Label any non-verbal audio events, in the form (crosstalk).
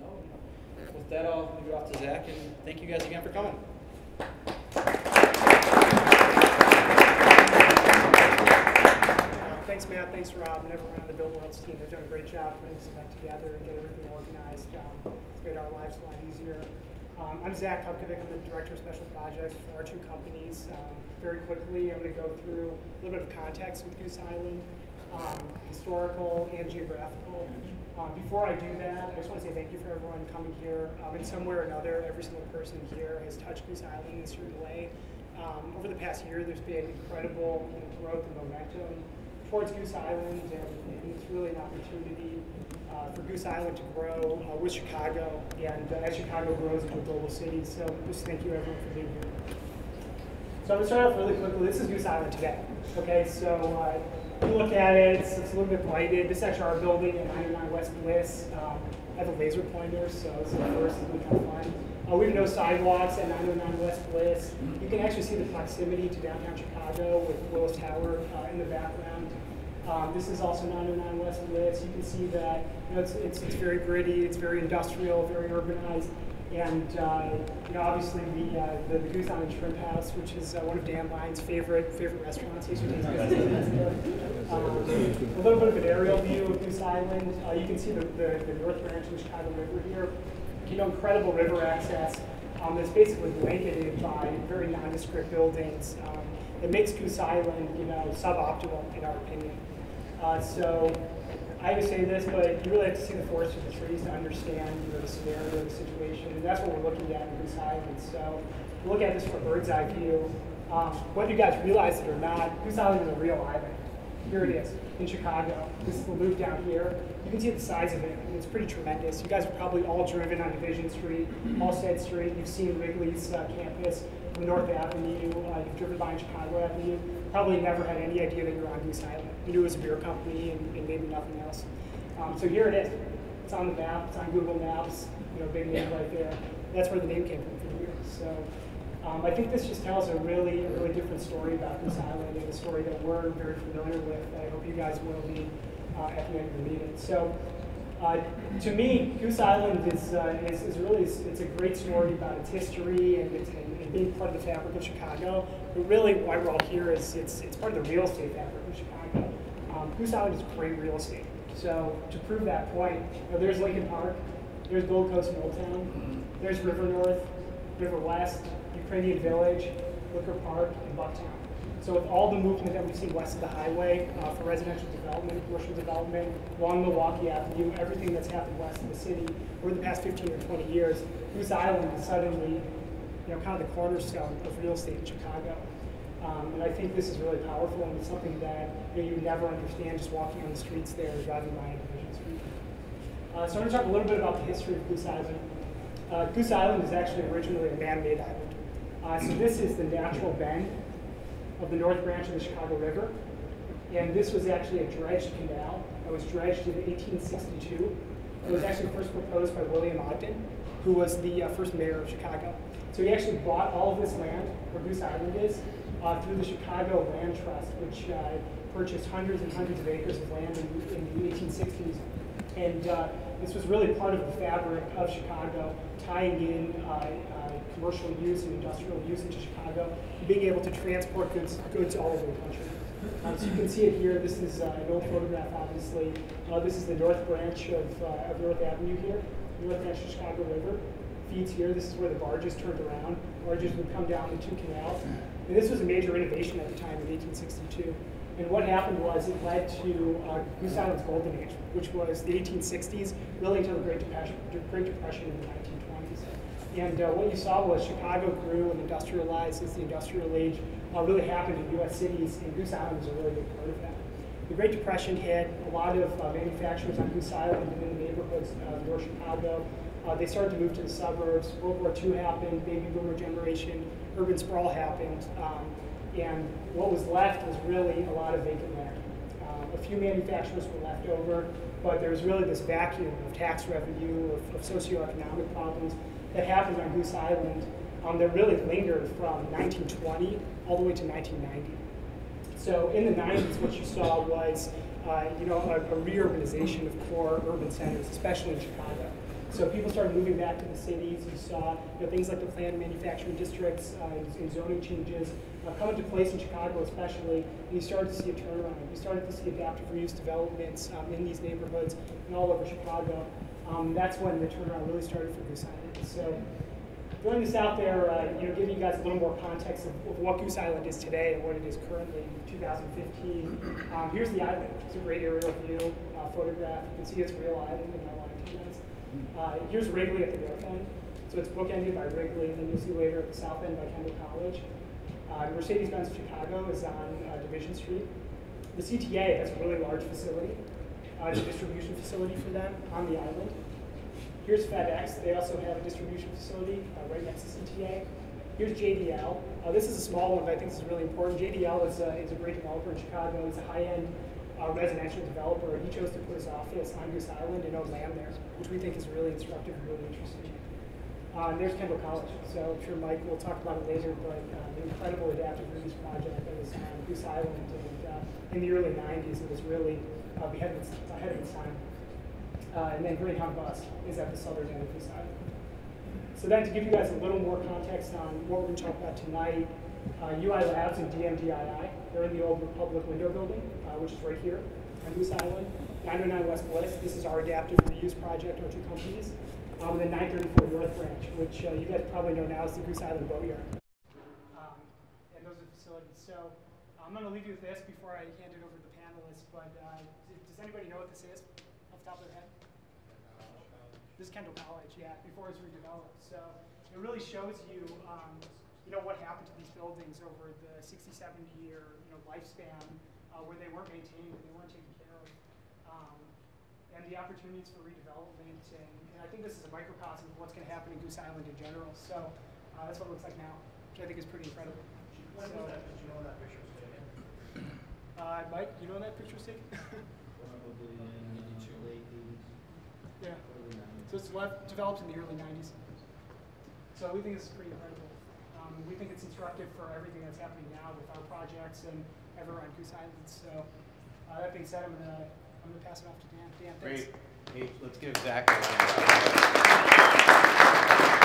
know. And With that, I'll leave it off to Zach, and thank you guys again for coming. Thanks, Matt. Thanks, Rob, and everyone on the BuiltWorlds team. They've done a great job putting this event together and get everything organized. Um, It's made our lives a lot easier. Um, I'm Zach Cupkovic. I'm the Director of Special Projects for R2 companies. Um, Very quickly, I'm going to go through a little bit of context with Goose Island, um, historical and geographical. Um, Before I do that, I just want to say thank you for everyone coming here. Um, In some way or another, every single person here has touched Goose Island in a certain way. Um, over the past year, there's been incredible growth and momentum towards Goose Island, and, and it's really an opportunity uh, for Goose Island to grow uh, with Chicago, and uh, as Chicago grows into a global city. So just thank you everyone for being here. So I'm gonna start off really quickly. This is Goose Island today. Okay, so uh, you look at it, it's, it's a little bit blighted. This is actually our building at 99 West Bliss. Um, I have a laser pointer, so this is the first, be kind of fun. Uh, we have no sidewalks at 909 West Bliss. You can actually see the proximity to downtown Chicago with Willis Tower uh, in the background. Um, this is also 909 West Bliss. You can see that you know, it's, it's, it's very gritty, it's very industrial, very urbanized. And uh, you know, obviously the, uh, the, Goose Island Shrimp House, which is uh, one of Dan Lyne's favorite favorite restaurants. He's (laughs) um, a little bit of an aerial view of Goose Island. Uh, you can see the, the, the North Branch of the Chicago River here. You know, incredible river access. Um, that's basically blanketed by very nondescript buildings. Um, it makes Goose Island, you know, suboptimal in our opinion. Uh, so I would say this, but you really have to see the forest for the trees to understand you know, the scenario, the situation, and that's what we're looking at in Goose Island. So look at this from a bird's eye view. Um, whether you guys realize it or not, Goose Island is a real island. Here it is in Chicago. This is the loop down here. You can see the size of it. and It's pretty tremendous. You guys have probably all driven on Division Street, Halsted Street. You've seen Wrigley's uh, campus from North Avenue. Uh, you've driven by Chicago Avenue. Probably never had any idea that you were on Goose Island. You knew it was a beer company and, and maybe nothing else. Um, so here it is. It's on the map. It's on Google Maps. You know, big name right there. That's where the name came from for years. So. Um, I think this just tells a really, a really different story about Goose Island and a story that we're very familiar with. I hope you guys will be uh, at the end of the meeting. So, uh, to me, Goose Island is, uh, is, is really it's a great story about its history and, its, and, and, being part of the fabric of Chicago. But really, why we're all here is it's, it's part of the real estate fabric of Chicago. Um, Goose Island is great real estate. So, to prove that point, you know, there's Lincoln Park, there's Gold Coast Milltown, there's River North, River West, Ukrainian Village, Wicker Park, and Bucktown. So with all the movement that we've seen west of the highway uh, for residential development, commercial development, along Milwaukee Avenue, everything that's happened west of the city over the past 15 or 20 years, Goose Island is suddenly, you know, kind of the cornerstone of real estate in Chicago. Um, and I think this is really powerful and it's something that you, know, you never understand just walking on the streets there or driving by on Division Street. Uh, so I'm going to talk a little bit about the history of Goose Island. Uh, Goose Island is actually originally a man-made island. Uh, so this is the natural bend of the North Branch of the Chicago River. And this was actually a dredged canal that was dredged in 1862. It was actually first proposed by William Ogden, who was the uh, first mayor of Chicago. So he actually bought all of this land where Goose Island is uh, through the Chicago Land Trust, which uh, purchased hundreds and hundreds of acres of land in, in the 1860s. And uh, this was really part of the fabric of Chicago, tying in uh, uh, commercial use and industrial use into Chicago, being able to transport goods, goods all over the country. Um, so you can see it here. This is uh, an old photograph, obviously. Uh, this is the north branch of, uh, of North Avenue here, north branch of Chicago River. Feeds here. This is where the barges turned around. Barges would come down the two canals. And this was a major innovation at the time in 1862. And what happened was it led to uh, Goose Island's golden age, which was the 1860s, really until the Great Depression, Great Depression in the 1920s. And uh, what you saw was Chicago grew and industrialized as the industrial age uh, really happened in U.S. cities, and Goose Island was a really big part of that. The Great Depression hit a lot of uh, manufacturers on Goose Island and in the neighborhoods of North Chicago. Uh, they started to move to the suburbs. World War II happened, baby boomer generation, urban sprawl happened. Um, and what was left was really a lot of vacant land. Um, a few manufacturers were left over, but there was really this vacuum of tax revenue, of, of socioeconomic problems that happened on Goose Island um, that really lingered from 1920 all the way to 1990. So in the 90s, what you saw was uh, you know, a, a, reurbanization of core urban centers, especially in Chicago. So people started moving back to the cities. You saw you know, things like the planned manufacturing districts uh, and zoning changes uh, come into place in Chicago, especially. And you started to see a turnaround. You started to see adaptive reuse developments um, in these neighborhoods and all over Chicago. Um, that's when the turnaround really started for Goose Island. So throwing this out there, uh, you know, giving you guys a little more context of, of what Goose Island is today and what it is currently in 2015. Um, here's the island. It's a great aerial view uh, photograph. You can see it's real island and long it is. Uh, here's Wrigley at the north end. So it's bookended by Wrigley, and then you'll see later at the south end by Kendall College. Uh, Mercedes-Benz Chicago is on uh, Division Street. The CTA has a really large facility. Uh, it's a distribution facility for them on the island. Here's FedEx. They also have a distribution facility uh, right next to CTA. Here's JDL. Uh, this is a small one, but I think this is really important. JDL is a, is a great developer in Chicago. It's a high-end uh, residential developer, he chose to put his office on Goose Island and own land there, which we think is really instructive and really interesting. Uh, and there's Kendall College. So I'm sure Mike will talk about it later, but uh, an incredible adaptive reuse project that was on Goose Island and, uh, in the early 90s. It was really uh, ahead, of its, ahead of its time. Uh, and then Greyhound Bus is at the southern end of Goose Island. So then to give you guys a little more context on what we're going to talk about tonight, uh, UI Labs and DMDII, they're in the old Republic Window Building, uh, which is right here on Goose Island. 909 West Bliss, this is our adaptive reuse project, R2 companies. Um, and then 934 North Branch, which uh, you guys probably know now is the Goose Island Boatyard. Um, and those are facilities. So I'm going to leave you with this before I hand it over to the panelists, but uh, does anybody know what this is off the top of their head? This is Kendall College, yeah, before it was redeveloped. So it really shows you, um, you know, what happened to these buildings over the 60, 70 year, you know, lifespan, uh, where they weren't maintained and they weren't taken care of. Um, and the opportunities for redevelopment, and, and I think this is a microcosm of what's going to happen in Goose Island in general. So uh, that's what it looks like now, which I think is pretty incredible. When So- was that, did you know that picture was taken? (coughs) Uh, Mike, you know when that picture was taken? (laughs) Probably in the late eighties, yeah. early nineties. So it's left, developed in the early 90s. So we think this is pretty incredible. We think it's instructive for everything that's happening now with our projects and ever on Goose Island. So uh, that being said, I'm gonna I'm gonna pass it off to Dan. Dan, thanks. Great. Hey, let's give Zach a round.